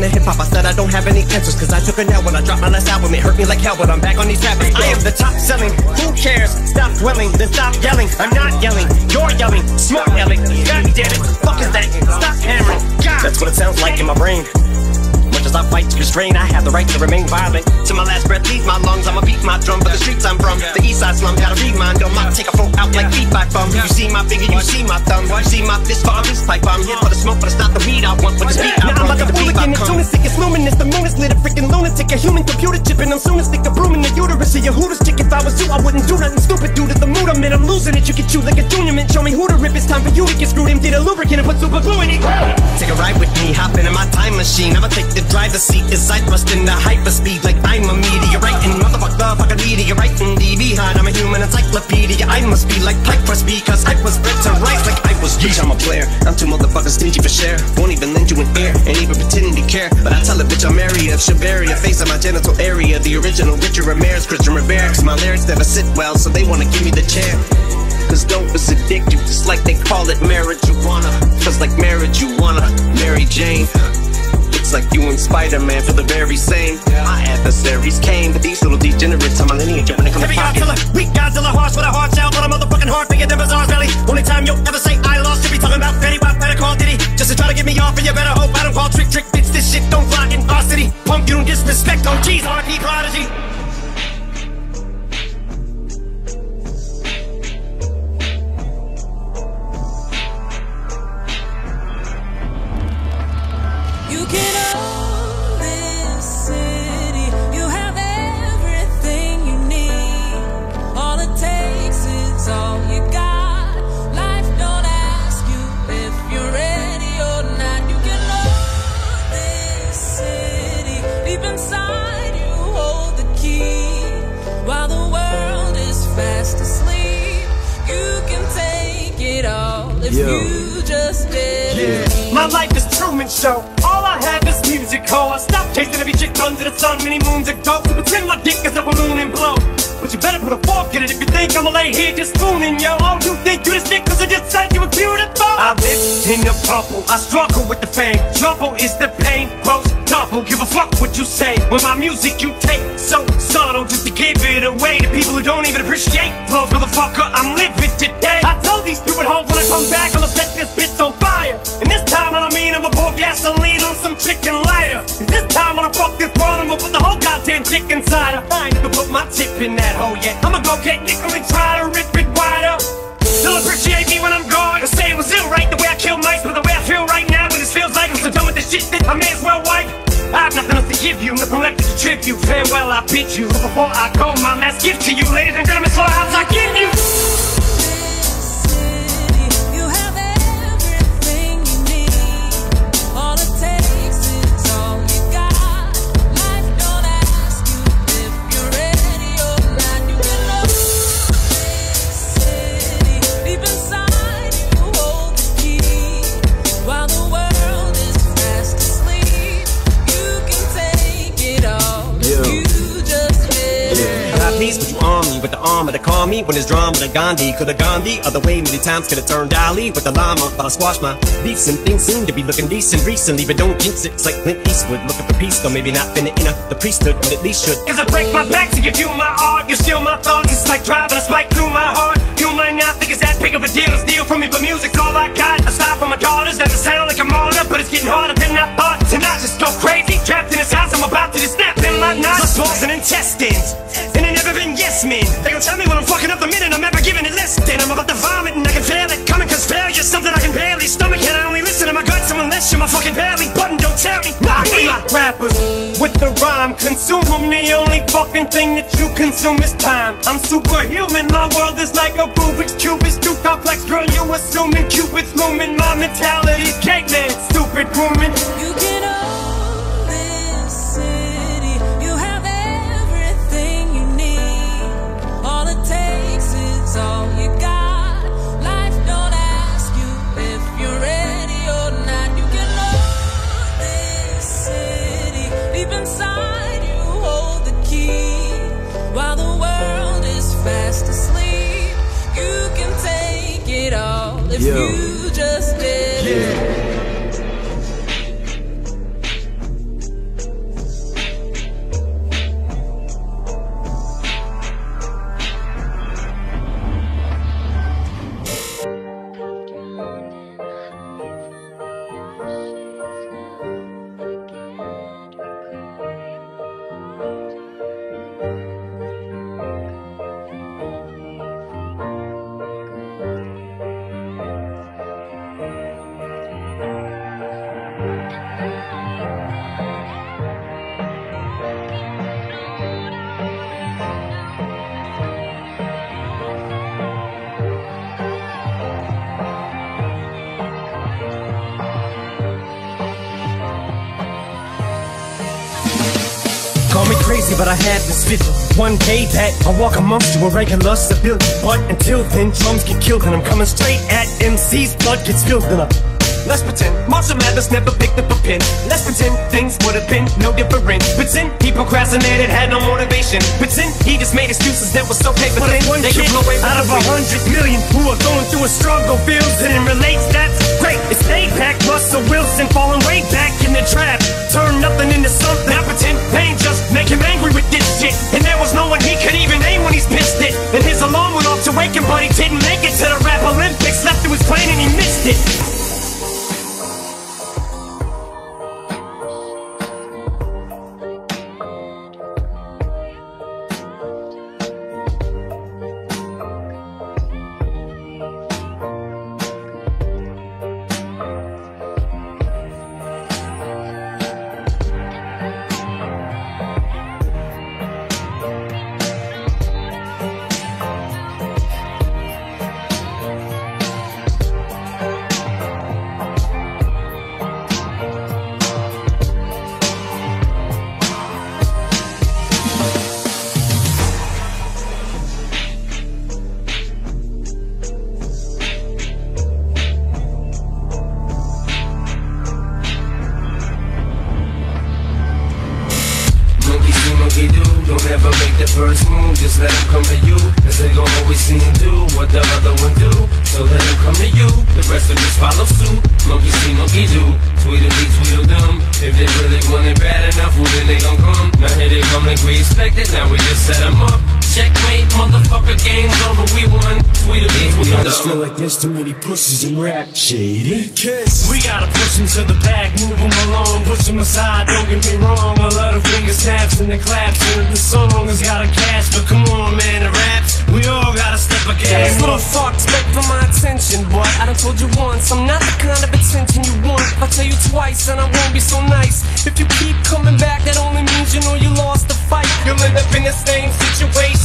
the to hip hop. I said I don't have any answers, cause I took a nap when I dropped my last album. It hurt me like hell, but I'm back on these rappers. I am the top selling. Who cares? Stop dwelling, then stop yelling. I'm not yelling, you're yelling. Smart yelling. God damn it, fuck is that? Stop hammering. God. That's what it sounds like in my brain. Much as I fight to restrain, I have the right to remain violent. To my last breath, leave my lungs. I'ma beat my drum for the streets I'm from. The east side slum, gotta read mine. Don't mind, take a float out like by bum. You see my finger, you see my thumb. You see my fist for a loose pipe. I'm here for the smoke, but it's not the weed I want. For this beat, I Now I'm like a the I hooligan, as soon come. as it gets luminous, the moon is lit, a freaking lunatic, a human computer chip, and I'm soon to stick a broom in the uterus of your hooters chick. If I was you, I wouldn't do nothing stupid due to the mood I'm in. I'm losing it. You can chew like a junior mint. Show me who to rip. It's time for you to get screwed. Empty a lubricant and put super glue in it. Take a ride with me, hop into my time machine. I'ma take the driver's seat as I thrust into hyperspeed like I'm a meteorite. And motherfuck the fucking meteorite and behind. I'm a human encyclopedia. I must be like Pike must be, cause I was bred to rise like I was yeesh. I'm a player. I'm too motherfucking stingy for share. Won't even lend you an ear, ain't even pretending to care. But I tell a bitch I'm area of Shabaria, face of my genital area. The original Richard Ramirez, Christian Rivera. 'Cause my lyrics never sit well, so they wanna give me the chair. Cause dope is addictive, just like they call it marijuana. Cause like marriage, you wanna Mary Jane. It's like you and Spider-Man for the very same. My adversaries came, but these little degenerates on my lineage when it comes to Heavy. Godzilla, weak Godzilla, harsh with a hard shell, but a motherfucking heart bigger than Bazaar's belly. Only time you'll ever say I lost, you'll be talking about Betty Bob, better call Diddy. Just to try to get me off, and you better hope I don't call trick trick bitch. This shit don't fly in our city. Punk, you don't disrespect on G's, RP prodigy. Under the sun many moons ago. To pretend my dick is a balloon and blow. But you better put a fork in it if you think I'ma lay here just spooning, yo. Oh, you think you this dick cause I just said you were beautiful? I live in the bubble. I struggle with the fame. Trouble is the pain. Gross double. Give a fuck what you say. When my music you take so subtle just to give it away to people who don't even appreciate flows. Motherfucker, I'm living today. I told these stupid hoes when I come back, I'ma set this bitch on fire. And this time I don't mean I'ma pour gasoline on some chicken lighter. And this time when I fuck this world, I'ma put the whole goddamn chick inside her. I ain't gonna put my tip in that hole yet. I'ma go get nickel and try to rip it wider. They'll appreciate me when I'm gone. They'll say it was ill right the way I kill mice, but the way I feel right now, when this feels like I'm so done with this shit that I may as well wipe. I have nothing else to give you, nothing left to contribute. Farewell, I bid you. Before I go, my last gift to you, ladies and gentlemen, slaughterhouse, I give armor to call me when it's drama to Gandhi. Could have gone the other way many times, could have turned Ali with the llama. But I squashed my beefs and things seem to be looking decent recently. But don't jinx it, it's like Clint Eastwood looking for peace. Though maybe not finna in a, the priesthood, but at least should. Cause I break my back to give you my art. You steal my thoughts, it's like driving a spike through my heart. Might not think it's that big of a deal to steal from me, but music's all I got. Aside from my daughters, that sound like a martyr, but it's getting harder than I thought. To not just go crazy, trapped in this house, I'm about to just snap in my knots. balls and intestines, and they never been yes men. They gon' tell me when I'm fucking up the minute, I'm ever giving it less than I'm about to vomit, and I can feel it failure's something I can barely stomach, and I only listen to my guts unless you're my fucking belly button. Don't tell me, nah, we like rappers with the rhyme. Consume them, the only fucking thing that you consume is time. I'm superhuman, my world is like a Rubik's Cube. It's too complex, girl, you assuming Cupid's looming. My mentality's caveman, stupid woman. You can Deep inside, you hold the key. While the world is fast asleep, you can take it all if Yo. you just did it. But I had this vision. One day that I walk amongst you a regular civilian. But until then, drums get killed, and I'm coming straight at MC's blood gets spilled, and I Let's pretend Marshall Mathers never picked up a pen. Let's pretend things would have been no different. Pretend he procrastinated, had no motivation. Pretend he just made excuses that were so paper thin. one They kid blow away out of a hundred million who are going through a struggle feels it and relates. That's great. It's Payback, Russell Wilson falling way back in the trap. Turn nothing into something. Now pretend just make him angry with this shit. And there was no one he could even name when he's pissed it. And his alarm went off to wake him, but he didn't make it to the rap Olympics. Left to his plane and he missed it. Told you once, I'm not the kind of attention you want. If I tell you twice, then I won't be so nice. If you keep coming back, that only means you know you lost the fight. You'll end up in the same situation,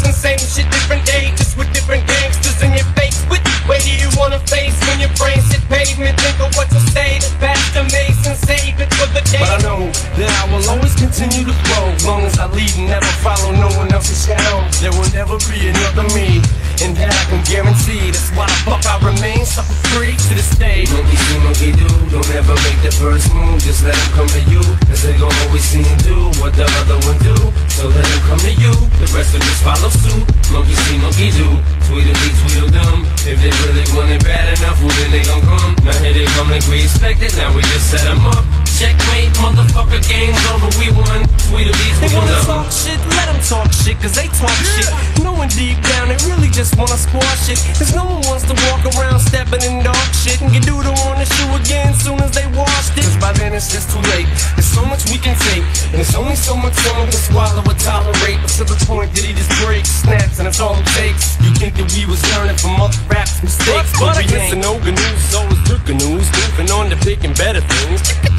lead and never follow no one else's shadow, there will never be another me. And that I can guarantee. That's why the fuck I remain suffer free to this day. Monkey see, monkey do. Don't ever make the first move, just let him come to you. Cause they gon' always see and do what the other one do. So let him come to you, the rest of just follow suit. Monkey see, monkey do. Tweedledee, tweedledum. If they really want it bad enough, well then they gon' come. Now here they come like we expected, now we just set them up. Checkmate, motherfucker, game's over, we won. Tweedledee, They wanna talk shit, let them talk shit, cause they talk shit. Knowing deep down, they really just wanna squash it. Cause no one wants to walk around stepping in dark shit and get doodle on the shoe again soon as they washed it. Cause by then it's just too late. There's so much we can take, and there's only so much someone can swallow or tolerate. But to the point that he just breaks, snaps, and that's all it takes. You think that we was learning from other raps mistakes, but, we ain't. no news, always looking news, moving on to big and better things.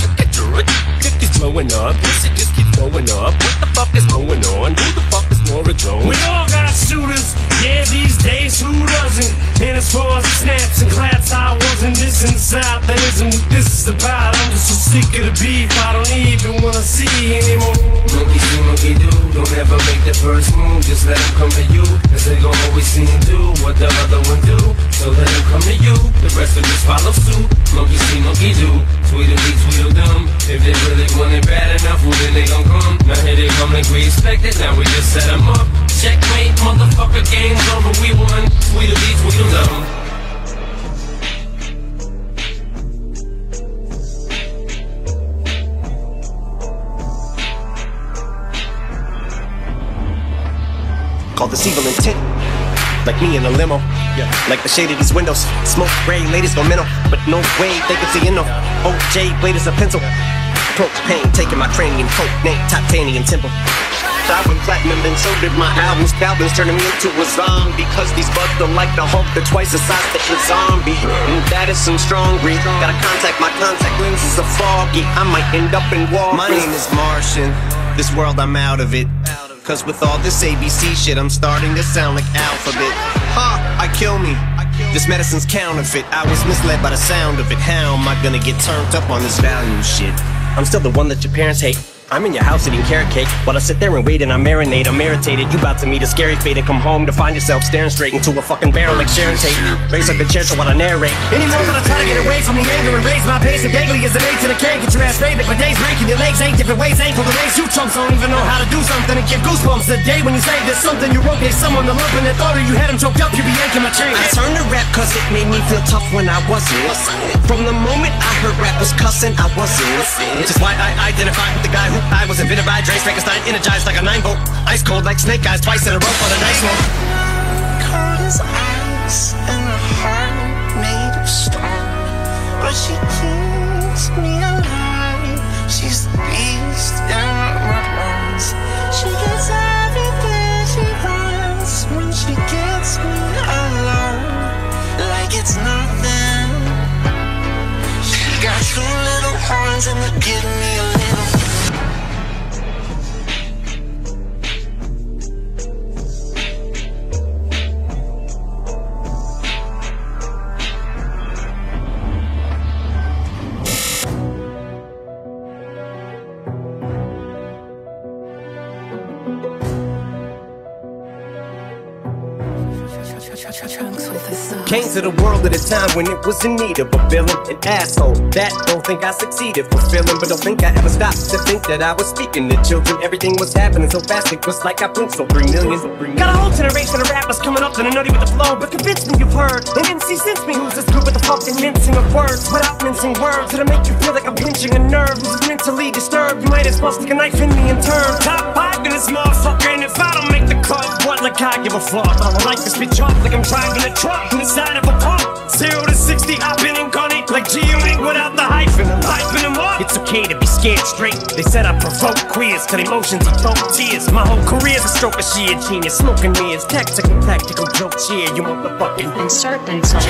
Dick is blowing up, this shit just keeps blowing up. What the fuck is going on? Who the fuck is Norah Jones? We all got shooters, yeah, these days, who doesn't? And as far as snaps and claps, I this inside. That isn't what this is about. I'm just so sick of the beef, I don't even wanna see anymore. Monkey see, monkey do. Don't ever make the first move, just let him come to you. Cause they gon' always see him do what the other one do. So let him come to you, the rest of just follow suit. Monkey see, monkey do. Tweedledee, tweedledum. If they really want it bad enough, well then they gon' come. Now here they come like we expected, now we just set them up. Checkmate, motherfucker, game's over, we won. Tweedledee, tweedledum. Called this evil intent. Like me in a limo. Like the shade of these windows. Smoke gray, ladies go mental. But no way they can see in no. OJ blade is a pencil. Propane taking my cranium coat name, titanium temple. I went platinum, then so did my albums. Calvin's turning me into a zombie. Because these bugs don't like the Hulk, they're twice the size of a zombie. And that is some strong breed. Gotta contact my contact lenses are foggy. I might end up in Walgreens. My name is Martian. This world, I'm out of it. Cause with all this ABC shit, I'm starting to sound like alphabet. Ha! I kill me. This medicine's counterfeit. I was misled by the sound of it. How am I gonna get turned up on this value shit? I'm still the one that your parents hate. I'm in your house eating carrot cake while I sit there and wait and I marinate. I'm irritated. You about to meet a scary fate and come home to find yourself staring straight into a fucking barrel like Sharon Tate. Raise up the chair so while I narrate. Anymore when I try to get away from the anger and raise my pace and vaguely as an eight to the cake. Get your ass faded, my days breaking your legs ain't different ways. Ain't for the race. You chumps don't even know how to do something and give goosebumps the day when you say there's something you wrote. There's someone to lump and that thought or you had him choked up. You be yanking my chain. I turned to rap cause it made me feel tough when I wasn't. From the moment I heard rappers cussing, I wasn't. Which is why I identify with the guy who I was invented by. Dre Frankenstein, energized like a 9 volt. Ice cold like snake eyes, twice in a row for the nice one. cold as ice and a heart made of stone. But she keeps me alive. She's the beast time when it was in need of a villain, an asshole. That don't think I succeeded fulfilling, but don't think I ever stopped to think that I was speaking to children. Everything was happening so fast, it was like I blinked. So three million, Got a whole generation of rappers coming up to the nutty with the flow, but convince me you've heard. An MC since me who's as good with the fucking mincing of words, without mincing words, that'll make you feel like I'm pinching a nerve. Who's mentally disturbed? You might as well stick a knife in me and turn. Top five in this motherfucker, and if I don't make the cut, what like I give a fuck? I don't like this bitch off like I'm driving a truck inside of a pump. Zero to sixty, hopping and gunning like G-Unit without the hyphen. I'm hyping them up. It's okay to be scared straight. They said I provoke queers, till emotions evoke tears. My whole career's a stroke of sheer genius. Smoking mirrors, tactical, tactical joke cheer. You motherfucking Insert insult.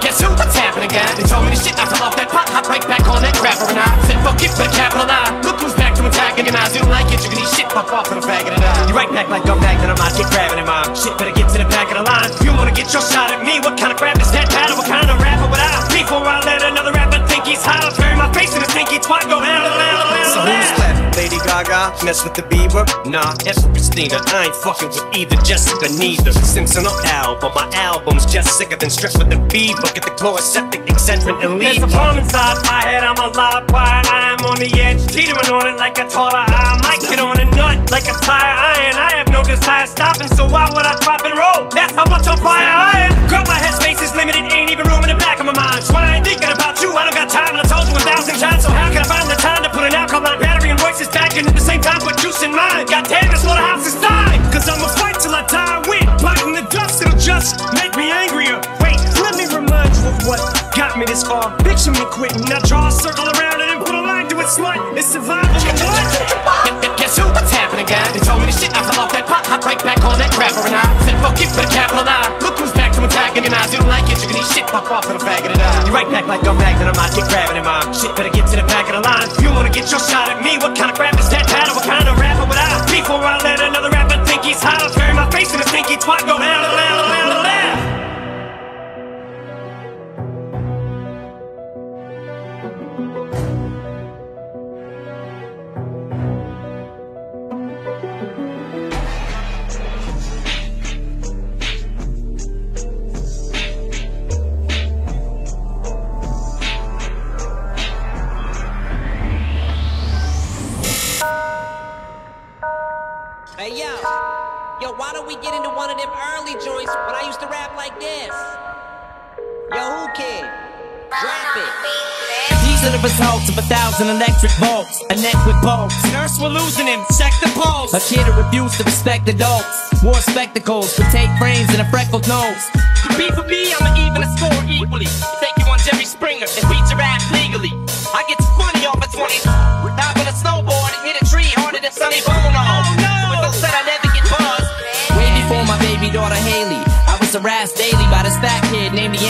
Guess who? What's happening, guys? They told me this shit, I fell off that pot, hop right back on that crapper, and I said, fuck it, put a capital I. Look who's back to attacking, and I don't like it, you can eat shit, pop off in a faggot, and I. You right back like I'm back, then I might get grabbing in my shit, better get to the back of the line. You wanna get your shot at me? What kind of crap is that? Battle, what kind of rapper would I? Before I let another rapper think he's hot, I'll bury my face in his stinky twat, go down, down, down, down, So who's left? Lady Gaga? Mess with the Bieber? Nah, that's with Christina. I ain't fucking with either Jessica, neither. Simpson or album. My album's just sicker than stress with the fever. Get the Chloraseptic, eccentric, and There's leave. a bomb inside my head, I'm alive while I'm on the edge. Teetering on it like a taller I might get on a nut like a tire iron. I have no desire stopping, so why would I drop and roll? That's how much on fire I am. Girl, my headspace is limited, ain't even room in the back of my mind. So I ain't thinking about I don't got time, and I told you a thousand times. So how can I find the time to put an alkaline battery and voices back in at the same time, put juice in mine? God damn, this slaughterhouse is dying. Cause I'ma fight till I die and win. Biting the dust, it'll just make me angrier. Wait, let me remind you of what got me this far. Picture me quitting. Now draw a circle around it and put a line to it, smart. It's survival and what? Guess who? What's happening, guys? They told me this shit. I fell off that pot, hop right back on that crapper, and I said, fuck it, but a capital I. Look who's back to attacking, and I don't like it. You can eat shit, pop off in a faggot, and I. You right back like I'm back, then I might get grabbing in my shit. Better get to the back of the line. You wanna get your shot at me? What kind of crap is that? Battle? What kind of rapper would I? Before I let another rapper think he's hot, I'll bury my face in a stinky twat. Go down, down, down, down, of a thousand electric volts. A neck with bolts. Nurse, we're losing him. Check the pulse. A kid who refused to respect adults. Wore spectacles, would take frames and a freckled nose. Beat for me, I'ma even a score equally. Take you on Jerry Springer and beat your ass legally. I get 20 off a 20. Hop on a snowboard and hit a tree harder than Sonny Bono. Oh, no. With no said I never get buzzed. Way before my baby daughter Haley. I was harassed daily by this fat kid named Bailey,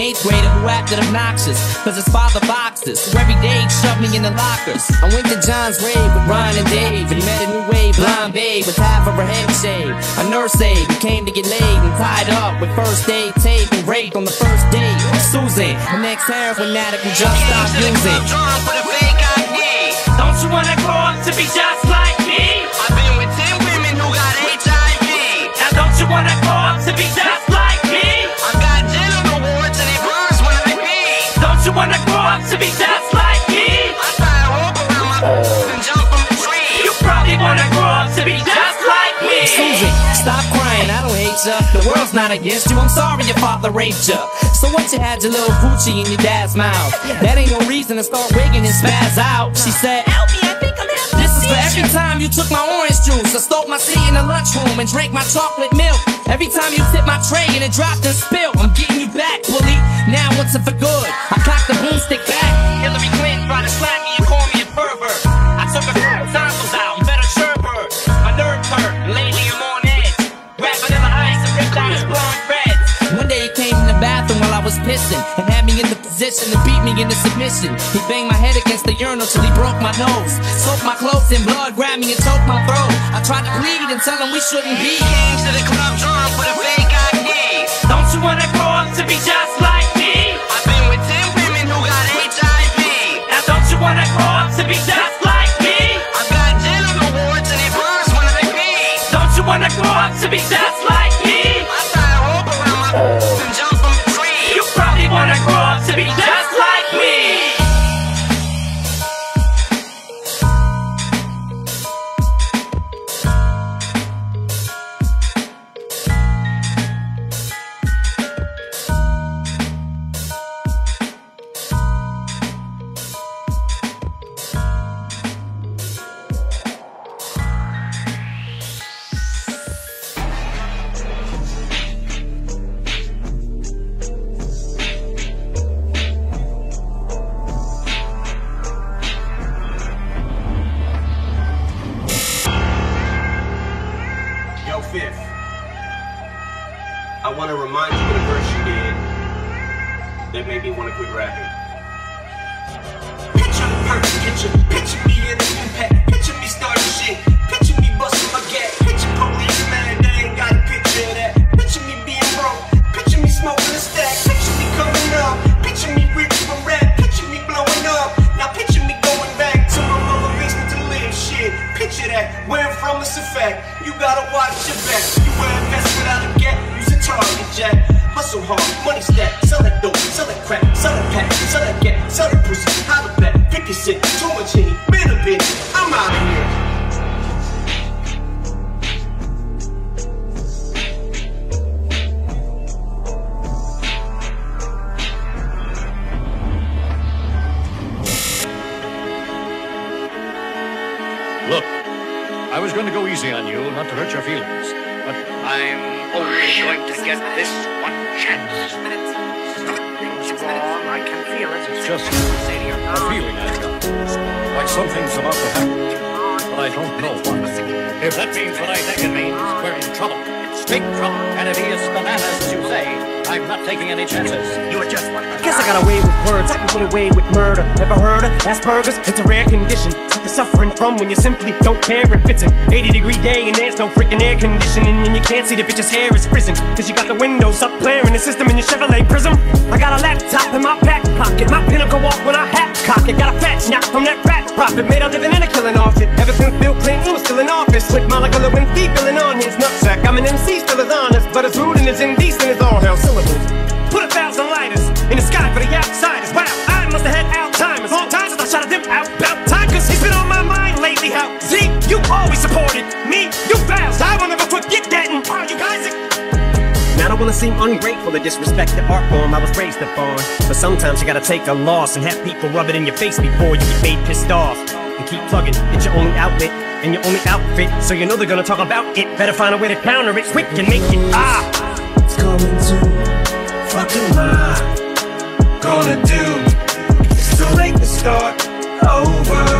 an eighth grader who acted obnoxious, cause his father boxed us. So every day he'd shove me in the lockers. I went to John's rave with Ryan and Dave, and met a new wave blonde babe with half of her head shaved. A nurse aide who came to get laid and tied up with first aid tape and raped on the first date. Susan, an ex heroin addict who just stopped to the using. club drunk with a fake ID. Don't you wanna grow up to be just like me? I've been with 10 women who got HIV. Now don't you wanna grow up to be just you wanna grow up to be just like me? I tie a rope around my and jump from the tree. You probably wanna grow up to be just like me. Susie, stop crying, I don't hate ya. The world's not against you, I'm sorry your father raped ya. So what you had your little coochie in your dad's mouth? That ain't no reason to start wigging and spaz out. She said, Help me, I think I'm having This is for every time you took my orange juice. I stole my seat in the lunchroom and drank my chocolate milk. Every time you tip my tray and it dropped and spilled. I'm getting you back, bully. Now what's it for good? I pissing and had me in the position to beat me into submission. He banged my head against the urinal till he broke my nose. Soaked my clothes in blood, grabbed me and choked my throat. I tried to plead and tell him we shouldn't be. Came to the club drunk with a fake ID. Don't you wanna grow up to be just like me? Look, I was going to go easy on you, not to hurt your feelings, but I'm only going to get this one chance. Something's wrong. I can feel it. it's just a feeling I've got. Like something's about to happen, but I don't know what. If that means what I think it means, we're in trouble. Big trouble. And if he is bananas, as you say, I'm not taking any chances. You're just one Guess I got away with words, I can get away with murder. Never heard of Asperger's? It's a rare condition. You're suffering from when you simply don't care if it's an 80 degree day and there's no freaking air conditioning and you can't see the bitch's hair is frizzen. Cause you got the windows up clearing the system in your Chevrolet Prism. I got a laptop in my back pocket, my pinnacle walk when I hat cock it. Got a fat snap from that rat profit, made a living and a killing off it. Ever since Bill Clinton was still in office, with Monica Lewinsky filling on his nutsack. I'm an MC, still as honest, but as rude and as indecent as all hell syllables. Put a thousand lighters in the sky for the outsiders. Wow, I must have had Alzheimer's. All times since I shot them out mind lately. How Z, you always supported me, you fouls. I will never forget that. And are you guys? Now I don't wanna seem ungrateful or disrespect the art form I was raised upon. But sometimes you gotta take a loss and have people rub it in your face before you get made pissed off. And keep plugging, it's your only outlet and your only outfit. So you know they're gonna talk about it. Better find a way to counter it quick and make it ah. It's coming to fucking my gonna do. It's too late to start over.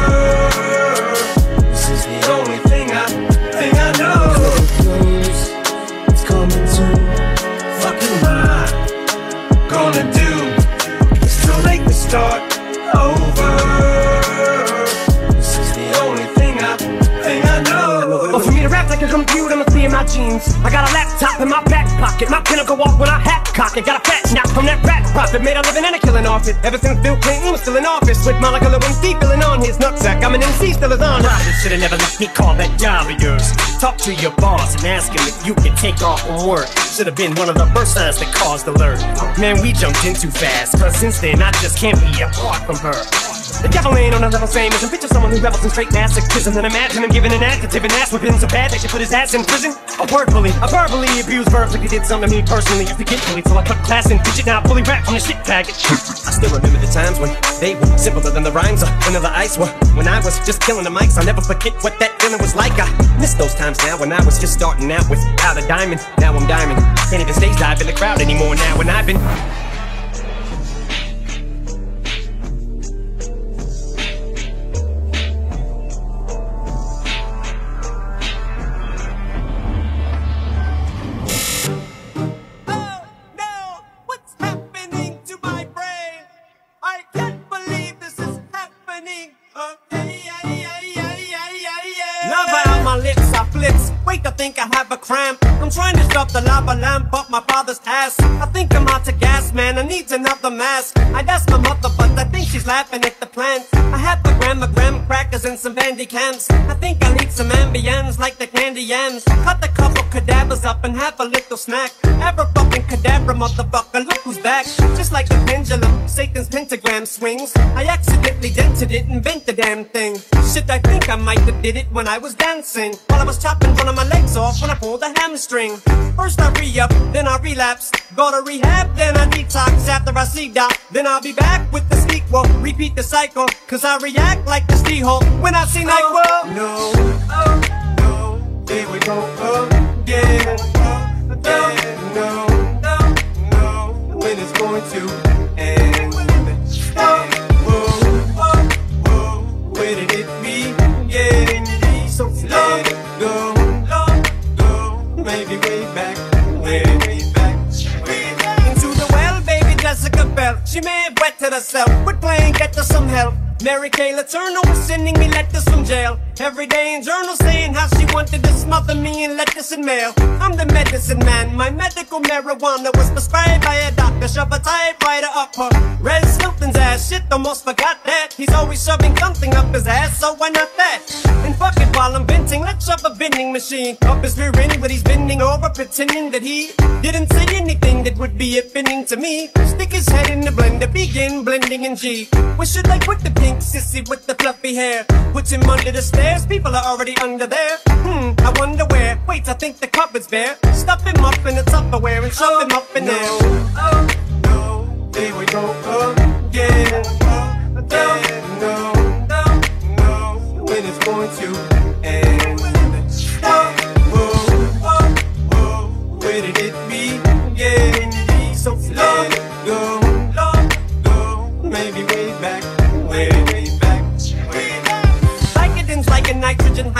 My jeans. I got a laptop in my back pocket, my pinnacle walk when I hat cock and got a fat knock from that rat profit. Made a living and a killing off it. Ever since Bill Clinton was still in office with Monica Lewinsky filling on his nutsack. I'm an MC, still is on. Robin should've never let me call that job of yours. Talk to your boss and ask him if you can take off from work. Should've been one of the first signs that caused alert. Man, we jumped in too fast. Cause since then, I just can't be apart from her. The devil ain't on a level same as. Picture someone who revels in straight masochism. Then imagine him giving an adjective and ass whipping so bad they should put his ass in prison. A word bully, a verbally abused verbs like he did something to me personally. Used to get bullied till I cut class and fidget. Now I fully rap from the shit packet. I still remember the times when they were simpler than the rhymes or vanilla ice were. When I was just killing the mics, I'll never forget what that feeling was like. I miss those times now when I was just starting out without a diamond. Now I'm diamond. Can't even stage dive in the crowd anymore now when I've been. Did it when I was dancing. While I was chopping one of my legs off when I pulled a hamstring. First I re-up, then I relapse. Go to rehab, then I detox after I see doc. Then I'll be back with the sequel. Repeat the cycle, cause I react like the She-Hulk when I see NyQuil. Oh. No, oh, no, here we go again. Again, no, no, no, when it's going to end. Herself with playing Get to Some Help. Mary Kay Letourneau was sending me letters from jail. Every day in journal saying how she wanted to smother me in letters and mail. I'm the medicine man. My medical marijuana was prescribed by a doctor. Shove a typewriter up her. Red Hilton's ass. Shit, almost forgot that. He's always shoving something up his ass, so why not that? And fuck it while I'm venting. Let's shove a vending machine up his rear end, but he's bending over, pretending that he didn't say anything that would be offending to me. Stick his head in the blender, begin blending in G. Where should I put the pink sissy with the fluffy hair? Put him under the stairs, people are already under there. Hmm, I wonder where. Wait, I think the cupboard's bare. Stuff him up in the Tupperware and shove him up in there. Oh, no, here we go again. Again, no, no, no, when it's going to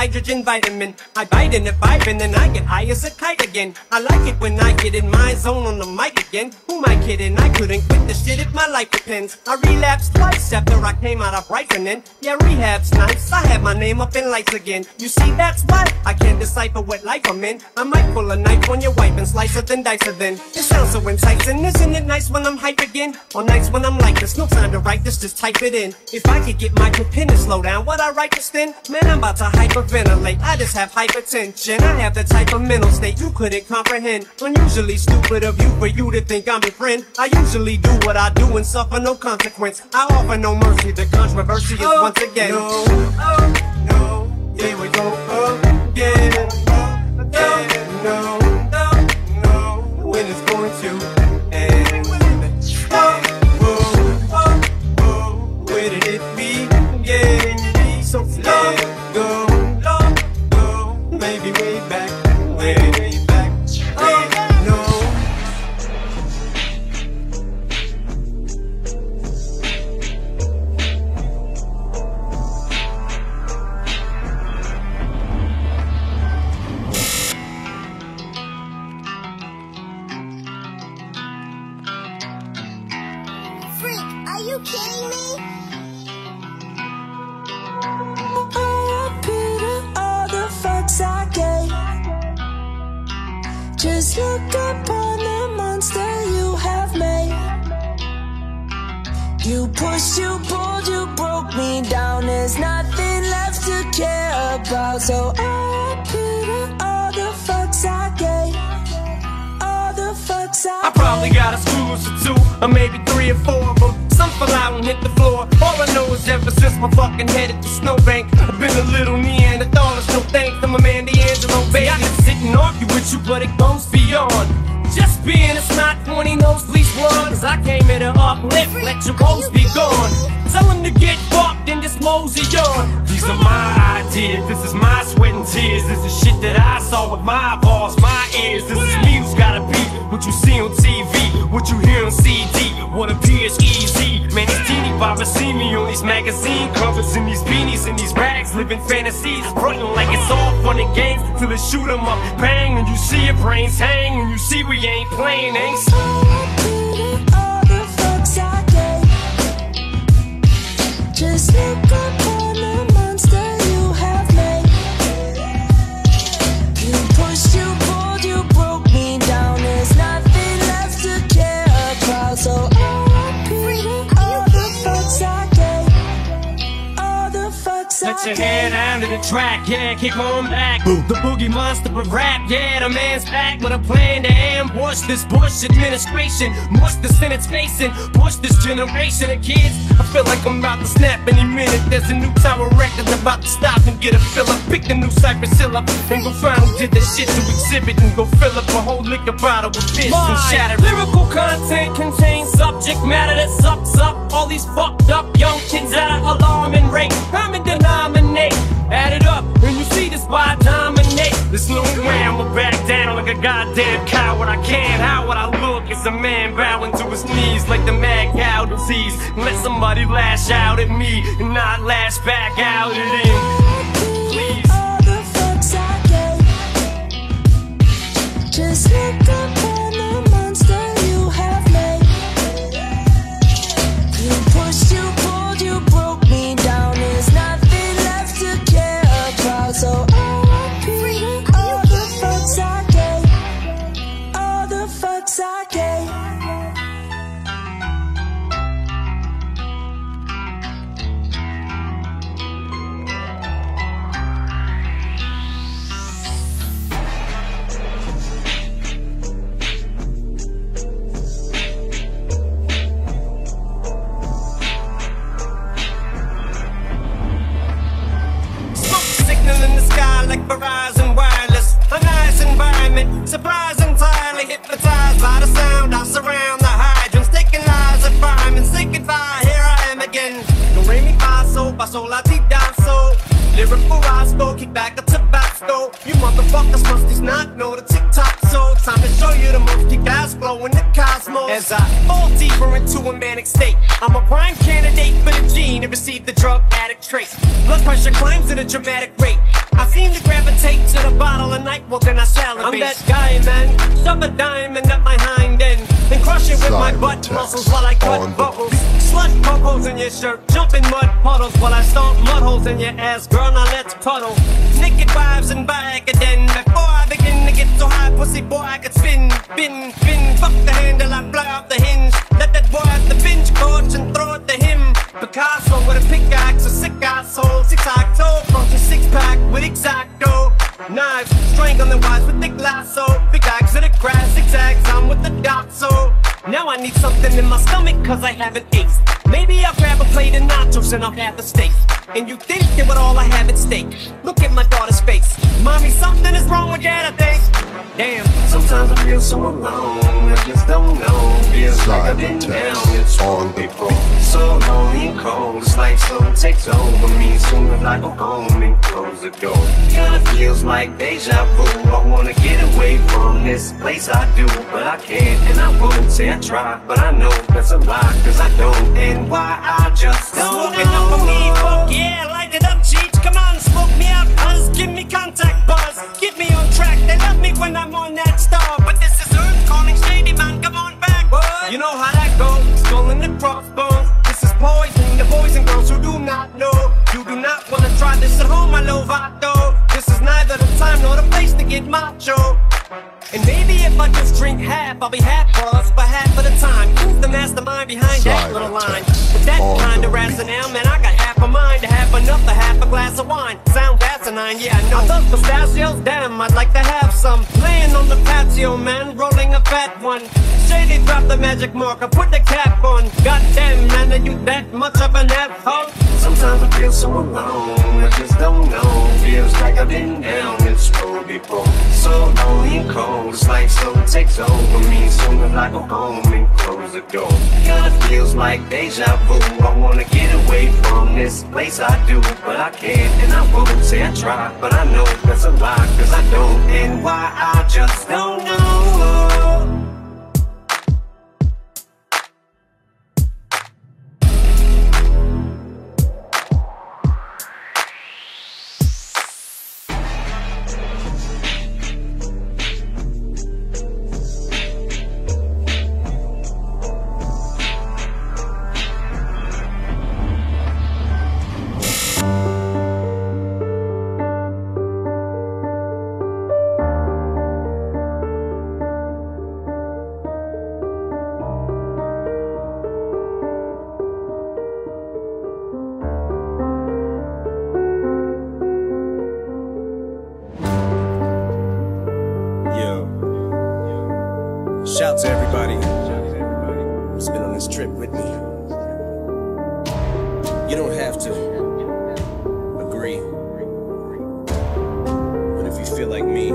hydrogen vitamin. I bite in it, vibe, and then I get high as a kite again. I like it when I get in my zone on the mic again. Who am I kidding? I couldn't quit the shit if my life depends. I relapsed twice after I came out of Brighton. And yeah, rehab's nice. I have my name up in lights again. You see, that's why I can't decipher what life I'm in. I might pull a knife on your wife and slice it, then dice it then. It sounds so enticing. Isn't it nice when I'm hype again? Or nice when I'm like this? No time to write this, just type it in. If I could get my pen to slow down, would I write this then? Man, I'm about to hyperventilate. I just have hypertension. I have the type of mental state you couldn't comprehend. Unusually stupid of you for you to think I'm your friend. I usually do what I do and suffer no consequence. I offer no mercy. The controversy is oh, once again. No, oh, my fucking head hit the snowbank, I've been a little Neanderthal. No thanks to my man D'Angelo, baby. I can sit and argue with you, but it goes beyond. Just being a snot 20 nosebleeds one, cause I came here to uplift, let your woes be gone. Tell them to get fucked and just mosey on. These are my ideas, this is my sweat and tears. This is shit that I saw with my balls, my ears. This is me who's gotta be what you see on TV, what you hear on CD, what. Man, these teeny boppers see me on these magazine covers, in these beanies, and these rags, living fantasies, frontin' like it's all fun and games till they shoot 'em up, bang, and you see your brains hang, and you see we ain't playing, ain't. Just look upon the track, yeah, kick on back. The boogie monster of rap, yeah, the man's back with a plan to ambush this Bush administration. Mush the Senate's facing, push this generation of kids. I feel like I'm about to snap any minute. There's a new tower record about to stop and get a fill up. Pick the new Cypress Hill up and go find who did that shit to exhibit and go fill up a whole liquor bottle with fish and shatter. Lyrical content contains subject matter that sucks up all these fucked up young kids at an alarming rate. I'm in denominate. Add it up, and you see this I dominate. There's no way I'ma back down like a goddamn coward. I can't. How would I look as a man bowing to his knees like the mad cow disease? Let somebody lash out at me and not lash back out at him. Please. All the fucks I gave. Just look upon cause I have an ace. Maybe I'll grab a plate of nachos and I'll have a steak. And you think that with all I have at stake. Look at my daughter's face. Mommy, something is wrong with that, I think. Damn, sometimes I feel so alone. I just don't know. Feels like I've been down on the before. So lonely and cold. It's like someone takes over me. Soon as I go home and close the door. Kinda feels like deja vu. I wanna get away from this place I do. But I can't and I won't say I try. But I know that's a lie. Cause I don't. And why I just don't Smoking up for me, fuck yeah. Light it up, cheats. Come on, smoke me out, buzz. Give me contact buzz. Get me on track. They love me when I'm on that star. You know how that goes. In the crossbones. This is poison. The boys and girls who do not know. You do not wanna try this at home, my Lovato. This is neither the time nor the place to get macho. And maybe if I just drink half, I'll be half buzzed, but half of the time. Who's the mastermind behind that little line? With that kind of rationale, man, I got half a mind to have enough for half a glass of wine. Sound asinine, yeah, I know. I love pistachios, damn, I'd like to have some. Playing on the patio, man, rolling a fat one. Shady drop the magic marker, put the cap on. Goddamn, man, are you that much of an asshole? Sometimes I feel so alone, I just don't know. Feels like I'm been down this road before. So lonely cold, it's like so takes over me. Soon as I go home and close the door. Kinda feels like deja vu. I wanna get away from this place I do, but I can't and I won't. Say I try, but I know that's a lie, cause I don't. And why I just don't know. To everybody who's been on this trip with me. You don't have to agree. But if you feel like me,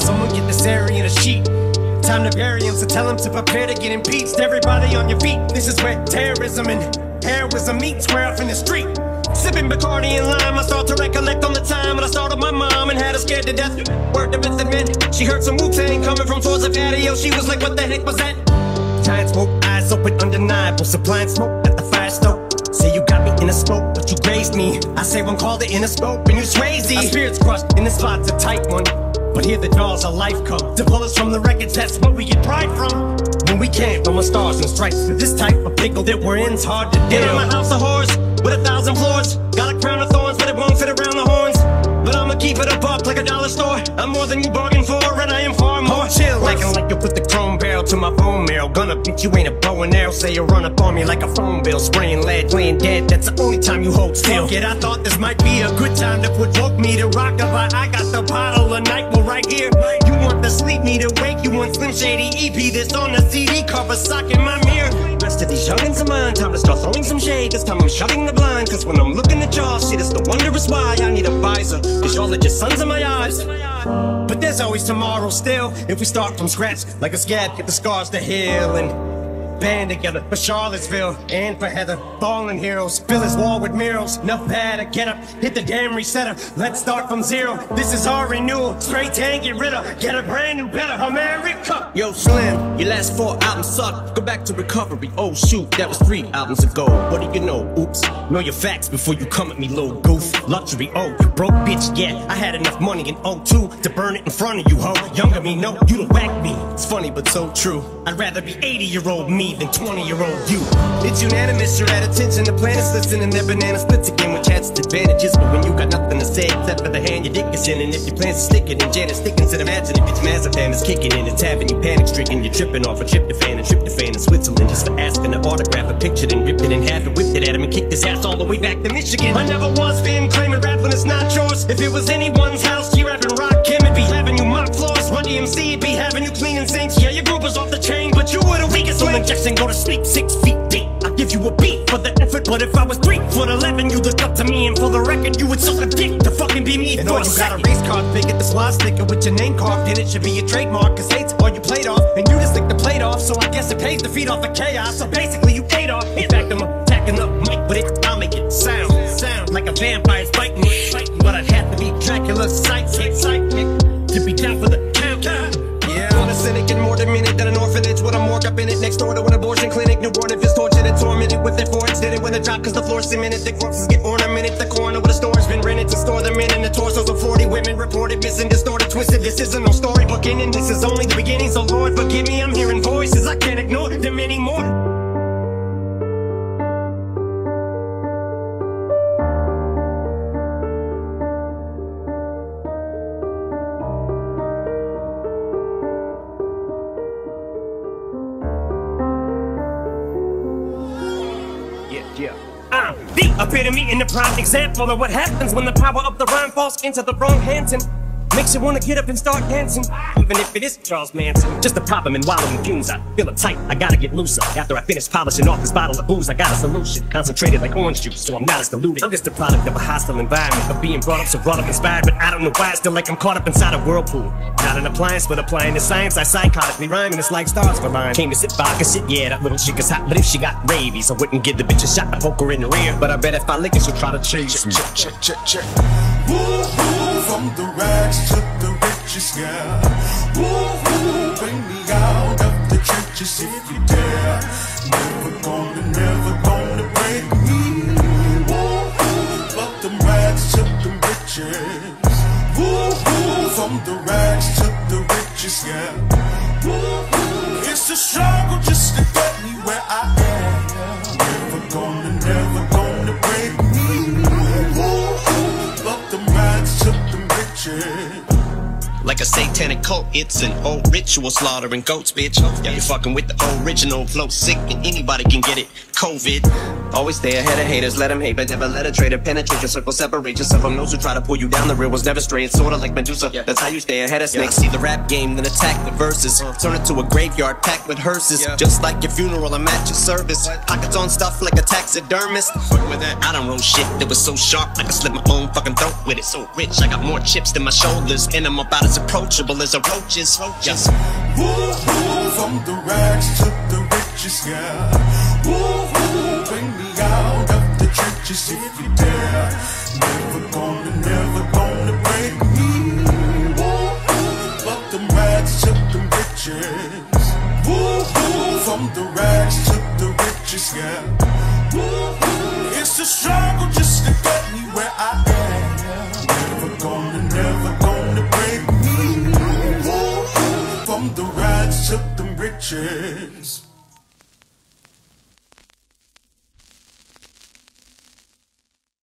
Someone get this area in a sheet. Time to bury him, so tell him to prepare to get impeached. Everybody on your feet. This is where terrorism and heroism meet. Square off in the street. Sipping Bacardi and lime, I start to recollect on the time when I started my mom and had her scared to death. Word to Vincent Man, she heard some Wu Tang coming from towards the patio. She was like, What the heck was that? Giant smoke, eyes open, undeniable. Supplying smoke at the fire stove. Say you got me in a smoke, but you grazed me. I say one called it in a scope, and you crazy. Our spirits crushed, and this spot's a tight one. But here the jaws of life come to pull us from the records. That's what we get pride from. When we can't from the stars and stripes. This type of pickle that we're in's hard to deal. In my house of horrors with a thousand floors. Got a crown of thorns, but it won't fit around the horns. But I'ma keep it a buck like a dollar store. I'm more than you bargained for, and I am far more. chill, like like you put the chrome barrel to my bone marrow. Gonna beat you ain't a bow and arrow. Say you run up on me like a phone bill, spraying lead, playing dead. That's the only time you hold still. Fuck it, I thought this might be a good time to provoke me to rock about. I got the bottle of night, right here. You want the sleep me to wake. You want Slim Shady EP that's on the CD cover, sock in my mirror. Rest of these youngins of mine, time to start throwing some shade. This time I'm shutting the blind, cause when I'm looking at y'all, shit, it's the wonder is why I need a visor. Cause y'all are just sons of my eyes. But there's always tomorrow still. If we start from scratch, like a scab, get the scars to heal and band together for Charlottesville and for Heather. Fallen heroes, fill his wall with murals. Enough bad to get up, hit the damn resetter. Let's start from zero. This is our renewal. Straight tank, get rid of. Get a brand new better America. Yo, Slim, your last four albums suck. Go back to recovery. Oh, shoot, that was three albums ago. What do you know? Oops. Know your facts before you come at me, little goof. Luxury, oh, you broke bitch, yeah. I had enough money in 02 to burn it in front of you, ho. Younger me, no, you don't whack me. It's funny, but so true. I'd rather be 80 year old me than 20 year old you. It's unanimous, you're at attention. The planets listening, their banana splits again, which has its advantages. But when you got nothing to say except for the hand your dick is in, and if your plans are sticking, and Janet Stickens, and imagine if it's Mazepam is kicking in, it's having you panic stricken. You're tripping off a trip to tryptophan and tryptophan in Switzerland just for asking to autograph a picture, then ripped it in half and whipped it at him and kicked his ass all the way back to Michigan. I never was fan claiming rap when it's not yours. If it was anyone's house, you rapping rock him, it'd be having you mop floors. Run DMC, it'd be having you cleaning sinks. Yeah, your group was off the chain, but you were the weakest link. Jackson, go to sleep six feet deep. I give you a beat for the effort, but if I was three foot eleven, you look up to me, and for the record, you would suck a dick to fucking be me And for all you got a race card, they get the swastika sticker with your name carved in it. Should be a trademark, cause hate's all you played off. And you just licked the plate off, so I guess it pays to feed off the chaos. So basically, you paid off. In fact, I'm attacking the mic but it. I'll make it sound, sound like a vampire's biting me. But I'd have to be Dracula's sidekick, sidekick to be down for the count. I'm a cynic and more demented than an orphanage with a morgue up in it next door to an abortion clinic. Newborn if it's tortured and tormented with their forts. Did it when it dropped cause the floor's cemented. The corpses get ornamented. The corner where the store's been rented to store them in. And the torsos of 40 women reported missing, distorted, twisted. This isn't no storybook ending. This is only the beginning. So Lord, forgive me. I'm hearing voices. I can't ignore them anymore. The epitome and the prime example of what happens when the power of the rhyme falls into the wrong hands and makes you wanna get up and start dancing. Even if it is Charles Manson, just to pop him and wallow in fumes. I feel it tight, I gotta get looser. After I finish polishing off this bottle of booze, I got a solution. Concentrated like orange juice, so I'm not as diluted. I'm just a product of a hostile environment, of being brought up so brought up inspired, but I don't know why I still like I'm caught up inside a whirlpool. Not an appliance, but applying the science. I psychotically rhyme, and it's like stars for mine. Came to sit vodka shit, yeah, that little chick is hot, but if she got rabies, I wouldn't give the bitch a shot to poke her in the rear. But I bet if I lick it, she'll try to chase me. Check, check, check, check. Woo from the rags to the richest girl. Woo hoo, bring me out of the trenches if you dare. Like a satanic cult, it's an old ritual slaughtering goats, bitch. Yeah, you're fucking with the original flow, sick, and anybody can get it. COVID. Always stay ahead of haters, let them hate, but never let a traitor penetrate your circle, separate yourself from those who try to pull you down. The real was never straight, sorta like Medusa. That's how you stay ahead of snakes. See the rap game, then attack the verses. Uh. Turn it to a graveyard packed with hearses. Just like your funeral, I'm at your service. Pockets on stuff like a taxidermist. Fuck with that. I don't roll shit that was so sharp, I could slit my own fucking throat with it. So rich, I got more chips than my shoulders, and I'm about as approachable as a roach's. Just Woo hoo, from the rags to the richest girl. Woo hoo, bring me trenches if you dare. Never gonna, never gonna break me. Woo hoo, from the rags to the riches. Woo hoo, from the rags to the richest girl. Woo hoo, it's a struggle just to get me where I am. Never gonna, never gonna break me. Woo hoo, from the rags to the riches.